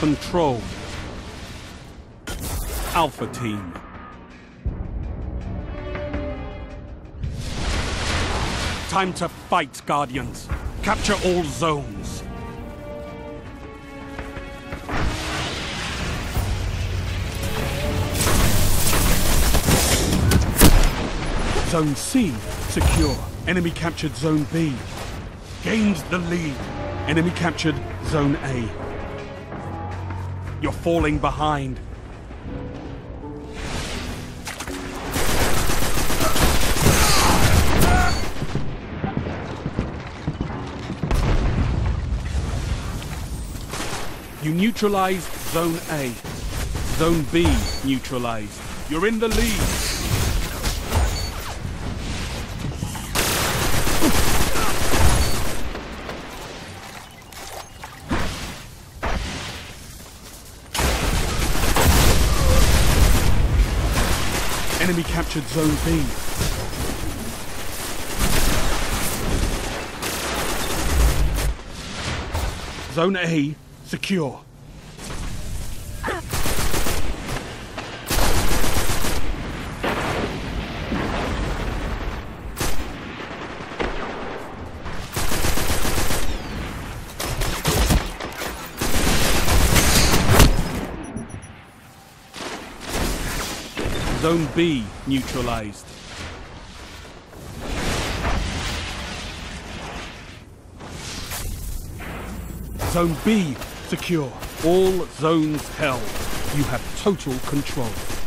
control. Alpha Team. Time to fight, Guardians. Capture all zones. Zone C, secure. Enemy captured Zone B. Gained the lead. Enemy captured Zone A. You're falling behind. You neutralize Zone A. Zone B neutralized. You're in the lead. Captured Zone B. Zone A secure. Zone B neutralized. Zone B secure. All zones held. You have total control.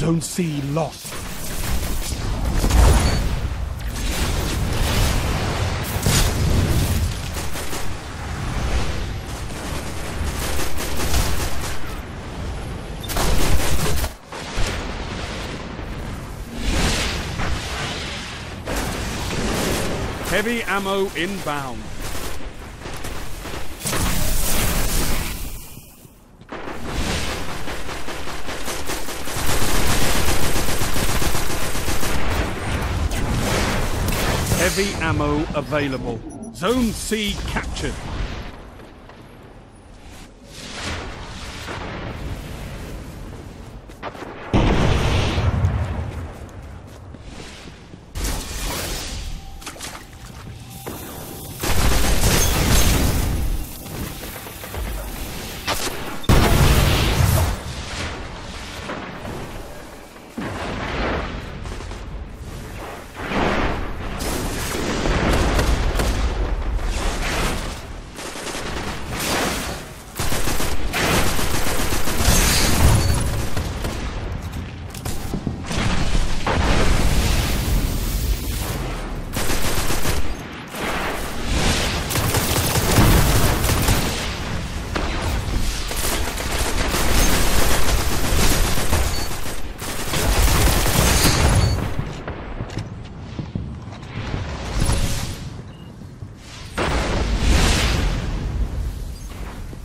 Zone C lost. Heavy ammo inbound. Heavy ammo available. Zone C captured.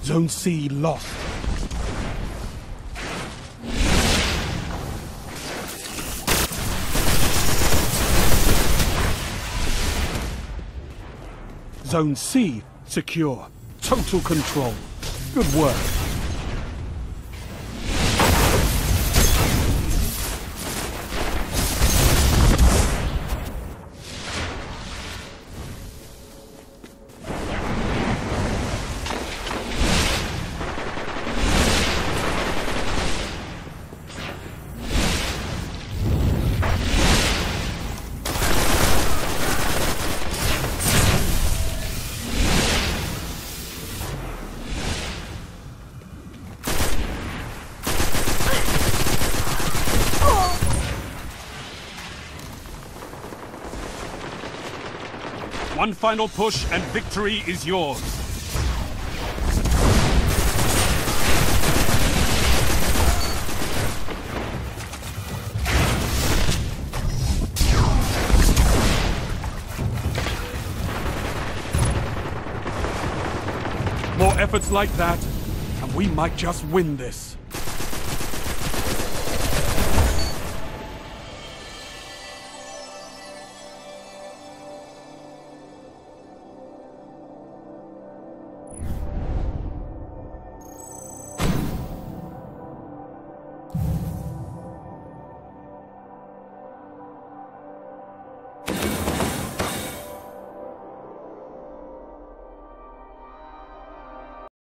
Zone C lost. Zone C secure. Total control. Good work. One final push and victory is yours. More efforts like that, and we might just win this.